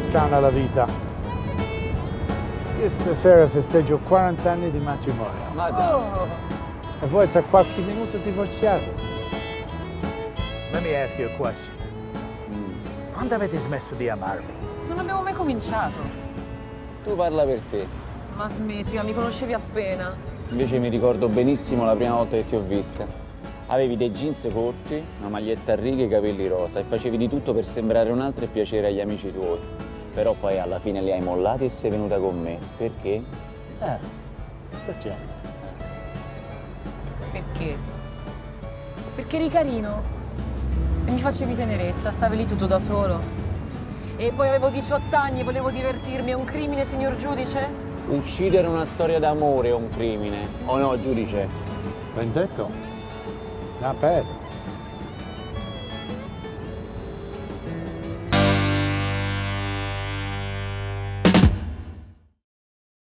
strana la vita. Io stasera festeggio 40 anni di matrimonio. Ma dai. Oh, E voi tra qualche minuto divorziate. Let me ask you a question. Quando avete smesso di amarvi? non abbiamo mai cominciato. Tu parla per te. Ma smettila, mi conoscevi appena. Invece mi ricordo benissimo la prima volta che ti ho vista. Avevi dei jeans corti, una maglietta a righe e i capelli rosa e facevi di tutto per sembrare un'altra e piacere agli amici tuoi. Però poi alla fine li hai mollati e sei venuta con me. Perché? Eh, perché? Perché? Perché eri carino. E mi facevi tenerezza, stavi lì tutto da solo. E poi avevo 18 anni e volevo divertirmi. È un crimine, signor giudice? Uccidere una storia d'amore è un crimine. O no, giudice? Ben detto. Not bad.